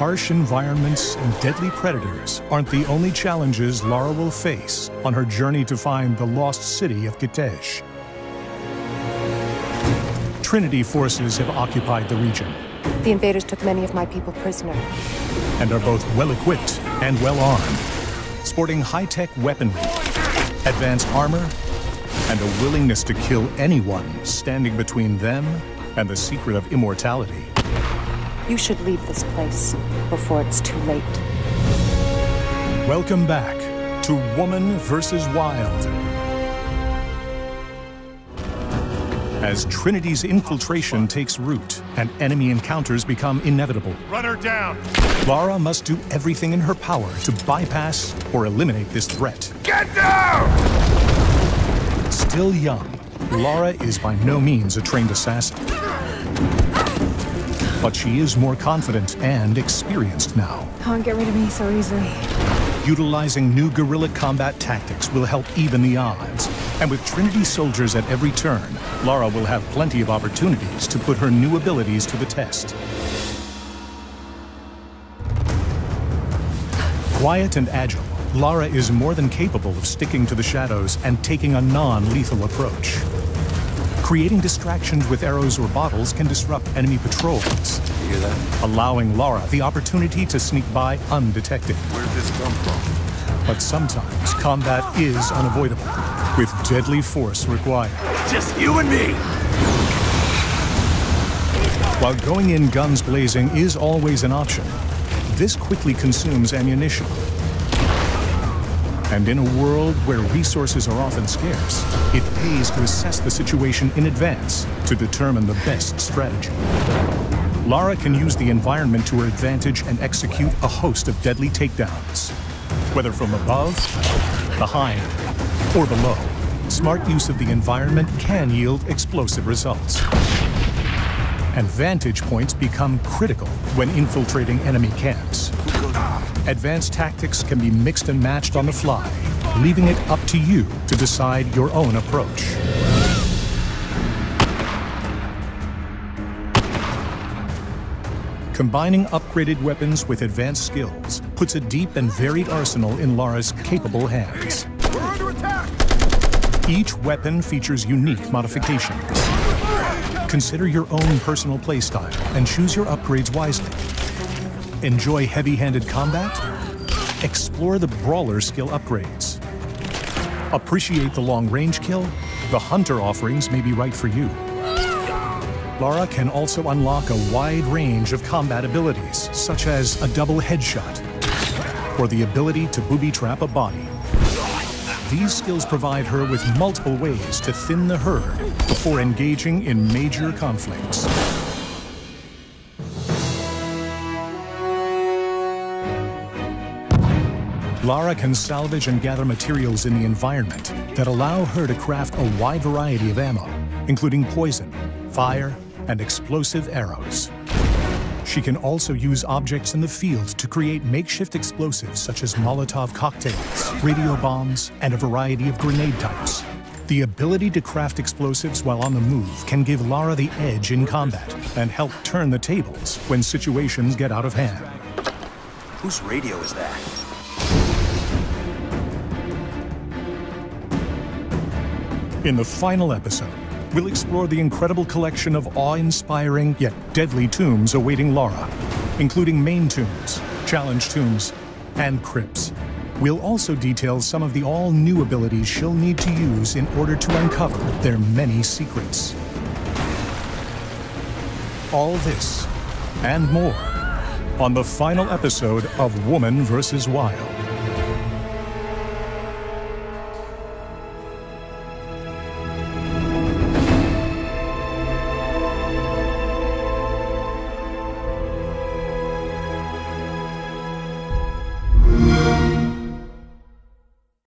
harsh environments and deadly predators aren't the only challenges Lara will face on her journey to find the lost city of Kitezh. Trinity forces have occupied the region. The invaders took many of my people prisoner. And are both well-equipped and well-armed, sporting high-tech weaponry, advanced armor, and a willingness to kill anyone standing between them and the secret of immortality. You should leave this place before it's too late. Welcome back to Woman vs. Wild. As Trinity's infiltration takes root and enemy encounters become inevitable, Run her down! Lara must do everything in her power to bypass or eliminate this threat. Get down! Still young, Lara is by no means a trained assassin. But she is more confident and experienced now. Can't get rid of me so easily. Utilizing new guerrilla combat tactics will help even the odds. And with Trinity soldiers at every turn, Lara will have plenty of opportunities to put her new abilities to the test. Quiet and agile, Lara is more than capable of sticking to the shadows and taking a non-lethal approach. Creating distractions with arrows or bottles can disrupt enemy patrols, You hear that? allowing Lara the opportunity to sneak by undetected. Where'd this come from? But sometimes combat is unavoidable, with deadly force required. Just you and me! While going in guns blazing is always an option, this quickly consumes ammunition. And in a world where resources are often scarce, it pays to assess the situation in advance to determine the best strategy. Lara can use the environment to her advantage and execute a host of deadly takedowns. Whether from above, behind, or below, smart use of the environment can yield explosive results. And vantage points become critical when infiltrating enemy camps. Advanced tactics can be mixed and matched on the fly, leaving it up to you to decide your own approach. Combining upgraded weapons with advanced skills puts a deep and varied arsenal in Lara's capable hands. Each weapon features unique modifications. Consider your own personal playstyle and choose your upgrades wisely. Enjoy heavy-handed combat? Explore the brawler skill upgrades. Appreciate the long-range kill? The hunter offerings may be right for you. Lara can also unlock a wide range of combat abilities, such as a double headshot, or the ability to booby-trap a body. These skills provide her with multiple ways to thin the herd before engaging in major conflicts. Lara can salvage and gather materials in the environment that allow her to craft a wide variety of ammo, including poison, fire, and explosive arrows. She can also use objects in the field to create makeshift explosives such as Molotov cocktails, radio bombs, and a variety of grenade types. The ability to craft explosives while on the move can give Lara the edge in combat and help turn the tables when situations get out of hand. Whose radio is that? In the final episode, we'll explore the incredible collection of awe-inspiring yet deadly tombs awaiting Lara, including main tombs, challenge tombs, and crypts. We'll also detail some of the all-new abilities she'll need to use in order to uncover their many secrets. All this and more on the final episode of Woman vs. Wild.